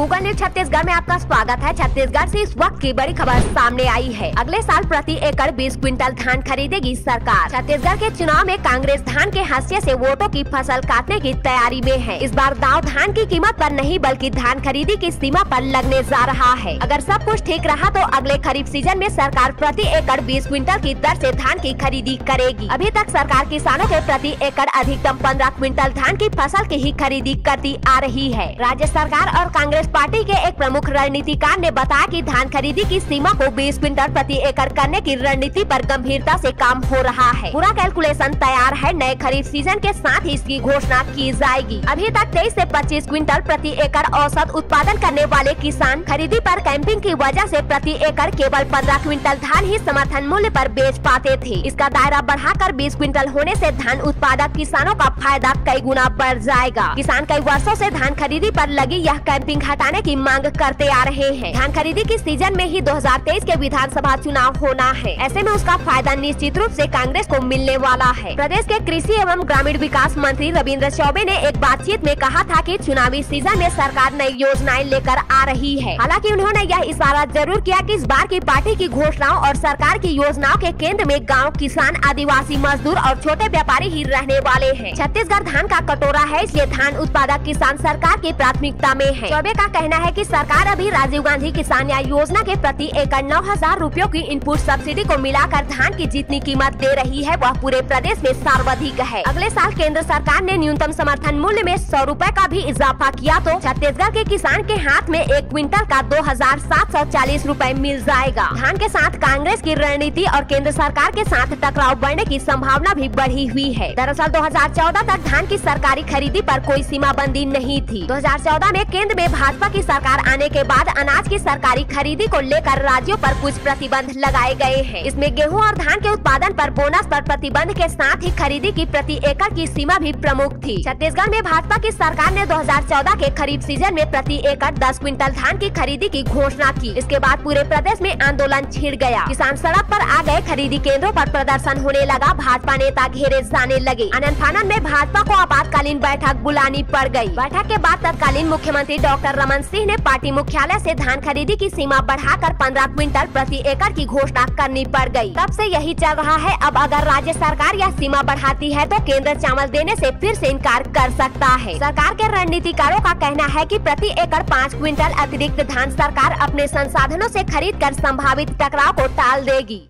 Google news Chhattisgarh में आपका स्वागत है। छत्तीसगढ़ से इस वक्त की बड़ी खबर सामने आई है। अगले साल प्रति एकड़ 20 क्विंटल धान खरीदेगी सरकार। छत्तीसगढ़ के चुनाव में कांग्रेस धान के हाशिए से वोटों की फ़सल काटने की तैयारी में है। इस बार दाव धान की कीमत पर नहीं, बल्कि धान खरीदी की सीमा पर लगने जा रहा है। अगर सब कुछ ठीक रहा तो अगले खरीफ सीज़न में सरकार प्रति एकड़ बीस क्विंटल की दर ऐसी धान की खरीदी करेगी। अभी तक सरकार किसानों के प्रति एकड़ अधिकतम पंद्रह क्विंटल धान की फ़सल की ही खरीदी करती आ रही है। राज्य सरकार और कांग्रेस पार्टी के एक प्रमुख रणनीतिकार ने बताया कि धान खरीदी की सीमा को 20 क्विंटल प्रति एकड़ करने की रणनीति पर गंभीरता से काम हो रहा है। पूरा कैलकुलेशन तैयार है। नए खरीफ सीज़न के साथ ही इसकी घोषणा की जाएगी। अभी तक 23 से 25 क्विंटल प्रति एकड़ औसत उत्पादन करने वाले किसान खरीदी आरोप कैंपिंग की वजह ऐसी प्रति एकड़ केवल 15 क्विंटल धान ही समर्थन मूल्य आरोप बेच पाते थे। इसका दायरा बढ़ाकर 20 क्विंटल होने ऐसी धान उत्पादक किसानों का फ़ायदा कई गुना बढ़ जाएगा। किसान कई वर्षों से धान खरीदी पर लगी यह कैंपिंग हटाने की मांग करते आ रहे हैं। धान खरीदी की सीज़न में ही 2023 के विधानसभा चुनाव होना है। ऐसे में उसका फ़ायदा निश्चित रूप से कांग्रेस को मिलने वाला है। प्रदेश के कृषि एवं ग्रामीण विकास मंत्री रविन्द्र चौबे ने एक बातचीत में कहा था की चुनावी सीज़न में सरकार नई योजनाएँ लेकर आ रही है। हालाँकि उन्होंने यह इशारा ज़रूर किया कि इस बार की पार्टी की घोषणाओं और सरकार की योजनाओं के केंद्र में गाँव, किसान, आदिवासी, मजदूर और छोटे व्यापारी ही रहने वाले हैं। छत्तीसगढ़ धान का कटोरा है, इसलिए धान उत्पादक किसान सरकार की प्राथमिकता में है। चौबे का कहना है कि सरकार अभी राजीव गांधी किसान न्याय योजना के प्रति एकड़ नौ हज़ार रूपयों की इनपुट सब्सिडी को मिलाकर धान की जितनी कीमत दे रही है, वह पूरे प्रदेश में सर्वाधिक है। अगले साल केंद्र सरकार ने न्यूनतम समर्थन मूल्य में सौ रूपए का भी इजाफा किया तो छत्तीसगढ़ के किसान के हाथ में एक क्विंटल का दो हज़ार सात सौ चालीस रूपए मिल जाएगा। धान के साथ कांग्रेस की रणनीति और केंद्र सरकार के साथ टकराव बढ़ने की संभावना भी बढ़ी हुई है। दरअसल 2014 तक धान की सरकारी खरीदी पर कोई सीमा बंदी नहीं थी। 2014 में केंद्र में भाजपा की सरकार आने के बाद अनाज की सरकारी खरीदी को लेकर राज्यों पर कुछ प्रतिबंध लगाए गए हैं। इसमें गेहूँ और धान के उत्पादन पर बोनस पर प्रतिबंध के साथ ही खरीदी की प्रति एकड़ की सीमा भी प्रमुख थी। छत्तीसगढ़ में भाजपा की सरकार ने 2014 के खरीफ सीज़न में प्रति एकड़ 10 क्विंटल धान की खरीदी की घोषणा की। इसके बाद पूरे प्रदेश में आंदोलन छिड़ गया। किसान सड़क पर आ गए खरीदी केंद्रों पर प्रदर्शन होने लगा। भाजपा नेता घेरे जाने लगे। फानन में भाजपा को आपातकालीन बैठक बुलानी पड़ गई बैठक के बाद तत्कालीन मुख्यमंत्री डॉक्टर रमन सिंह ने पार्टी मुख्यालय से धान खरीदी की सीमा बढ़ाकर 15 क्विंटल प्रति एकड़ की घोषणा करनी पड़ गई। तब से यही चल रहा है। अब अगर राज्य सरकार यह सीमा बढ़ाती है तो केंद्र चावल देने से फिर से इनकार कर सकता है। सरकार के रणनीतिकारों का कहना है कि प्रति एकड़ पाँच क्विंटल अतिरिक्त धान सरकार अपने संसाधनों से खरीद कर संभावित टकराव को टाल देगी।